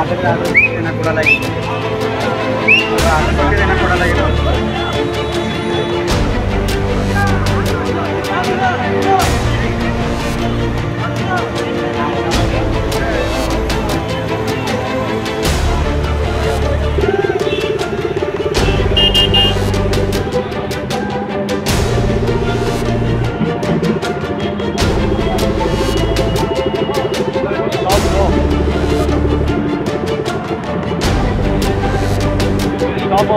ಆಟಕ್ಕೆ ಆಟಕ್ಕೆ ಕೂಡ ಲೈಕ್ ಆಟಕ್ಕೆ ಕೂಡ ಲೈಕ್ 뭐.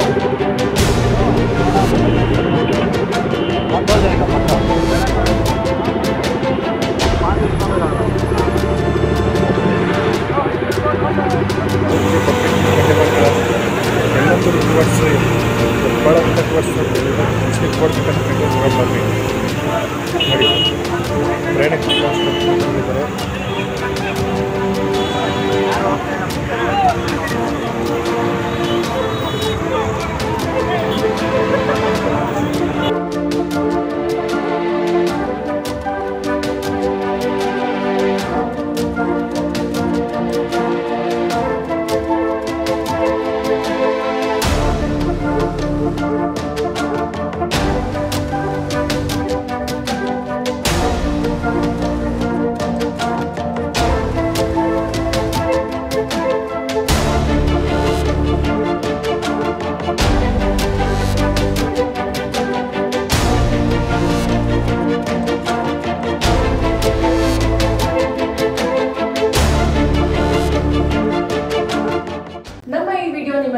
안 꺼지니까 바꿔. 많이 꺼져라. Ελεύθερη κουβαστή, πάρα πολύ κουβαστή, και πολύ καταπληκτικό γραμματή. Πρέπει να κοιτάξουμε το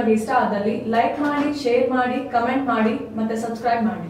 ನಿಮಗೆ ಇಷ್ಟ ಆದಲ್ಲಿ ಲೈಕ್ ಮಾಡಿ ಶೇರ್ ಮಾಡಿ ಕಮೆಂಟ್ ಮಾಡಿ ಮತ್ತೆ ಸಬ್ಸ್ಕ್ರೈಬ್ ಮಾಡಿ.